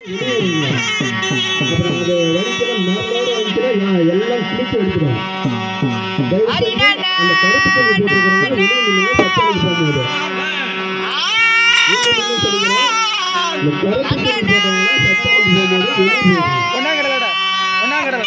அப்புறம் அது வடிக்கிற மார்போட வடிக்கிற நான் எல்லாம் கிழிச்சு செய்து அந்த கருப்பு துணி போட்டுக்கிறவங்க வெளியே நின்று பச்சைக்கு போகும்போது இந்த கருப்பு துணி போட்டவங்க பச்சைக்கு போகும்போது வெளியே போயிடும். ஒன்னாங்கடலடா ஒன்னாங்கடலடா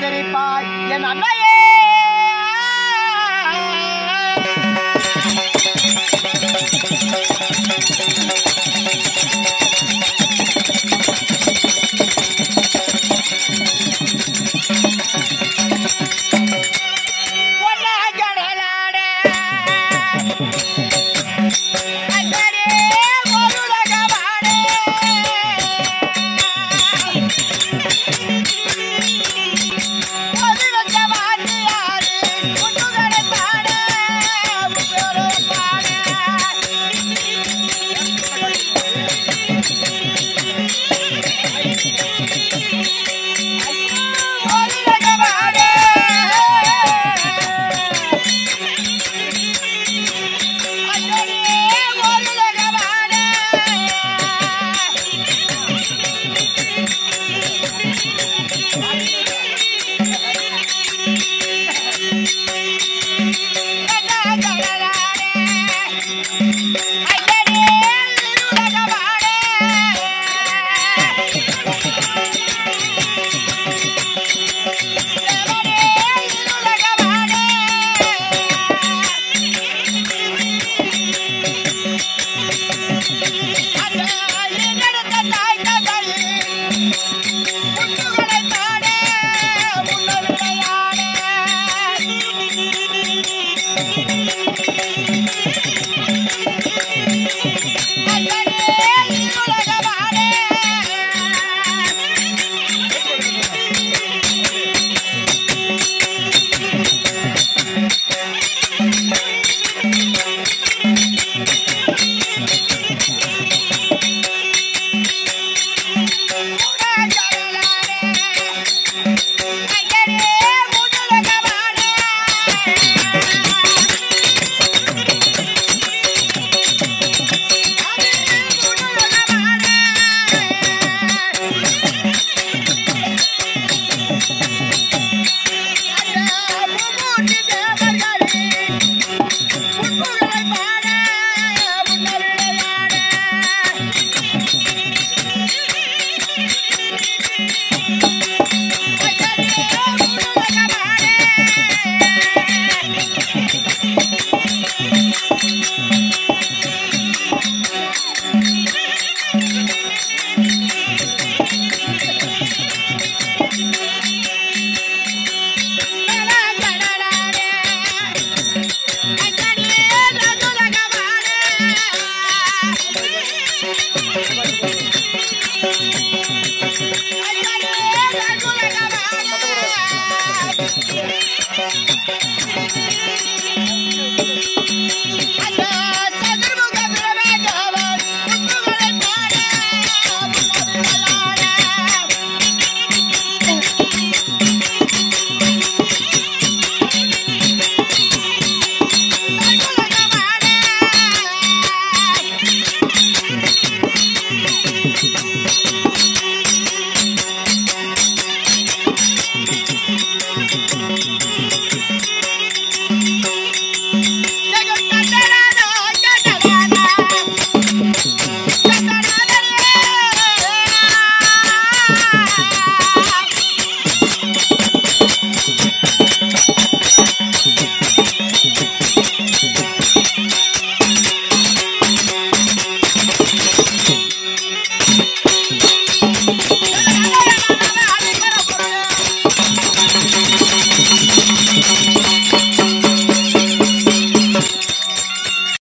ஆதரிப்பாய் என் அன்னையே